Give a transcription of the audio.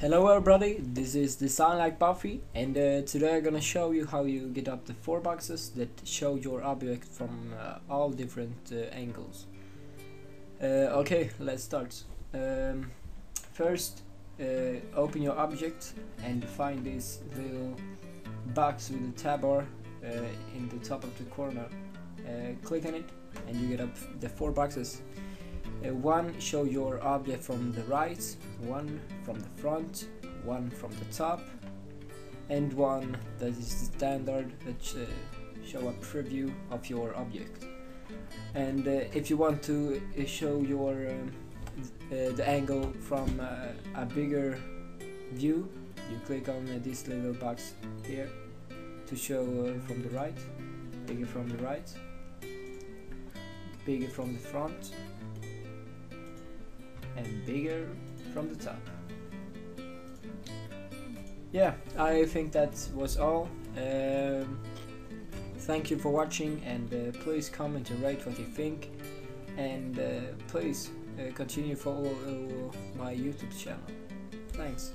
Hello everybody, this is Design Like Buffee and uh, today I'm gonna show you how you get up the four boxes that show your object from uh, all different uh, angles. Uh, okay, let's start. Um, first, uh, open your object and find this little box with a tab bar uh, in the top of the corner. Click on it and you get up the four boxes. Uh, one show your object from the right, one from the front, one from the top, and one that is standard that uh, show a preview of your object. And uh, if you want to uh, show your um, uh, the angle from uh, a bigger view, you click on this little box here to show from the right, bigger from the right, bigger from the front, and bigger from the top. Yeah, I think that was all. Um, thank you for watching and uh, please comment and rate what you think and uh, please uh, continue follow uh, my YouTube channel. Thanks.